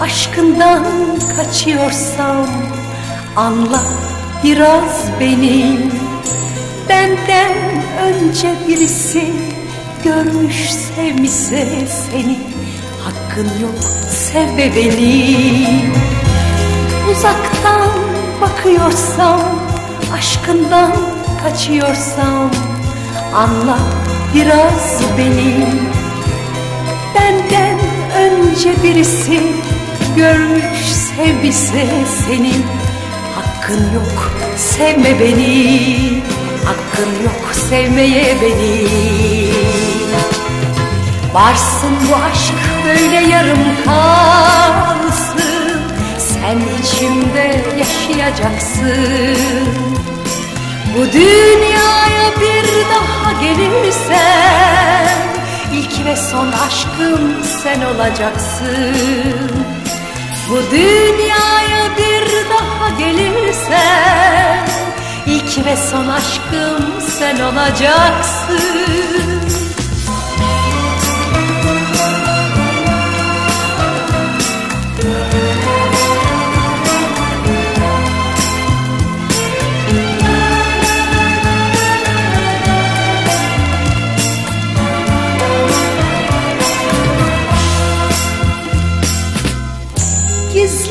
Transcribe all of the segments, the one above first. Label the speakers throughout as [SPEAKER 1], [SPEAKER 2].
[SPEAKER 1] aşkından kaçıyorsam Anla biraz beni. Benden önce birisi Görmüş sevmişse seni? Hakkın yok sevme beni. Uzaktan bakıyorsam Aşkından kaçıyorsam Anla biraz beni. Benden önce birisi Görmüş sevmişse seni Hakkın yok sevme beni. Hakkın yok sevmeye beni. Varsın bu aşk böyle yarım kalsın aşkım sen olacaksın. Bu dünyaya bir daha gelirsen ilk ve son aşkım sen olacaksın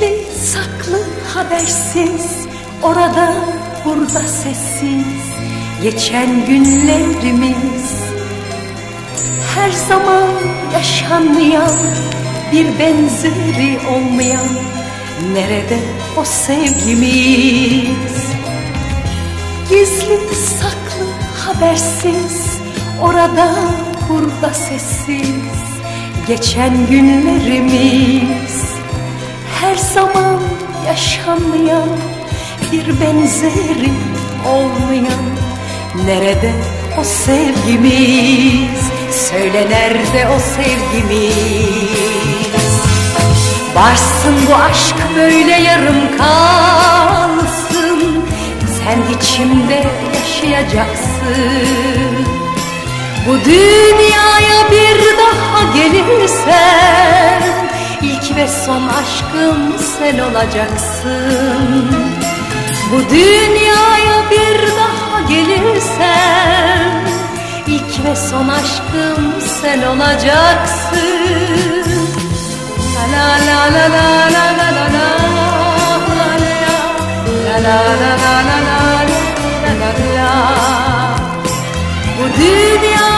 [SPEAKER 1] Gizli saklı habersiz Orada burada sessiz. Geçen günlerimiz Her zaman yaşanmayan Bir benzeri olmayan. Nerede o sevgimiz? Gizli saklı habersiz Orada burada sessiz. Geçen günlerimiz her zaman yaşanmayan bir benzeri olmayan. Nerede o sevgimiz? Söyle nerede o sevgimiz? Varsın bu aşk böyle yarım kalsın. Sen içimde yaşayacaksın. Bu dünyaya aşkım sen olacaksın Bu dünyaya bir daha gelirsen ilk ve son aşkım sen olacaksın La la la la la la la la la La la la la la la Bu dünyaya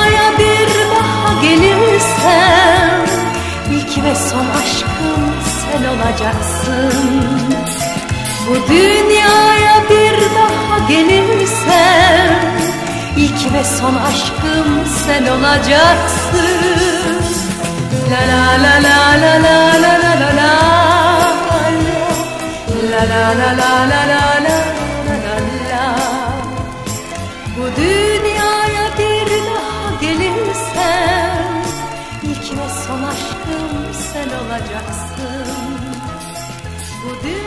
[SPEAKER 1] Bu dünyaya bir daha gelirsen ilk ve son aşkım sen olacaksın La la la la la la la la la la La la la la la la Bu dünyaya bir daha gelirsen ilk ve son aşkım sen olacaksın Bu dünyaya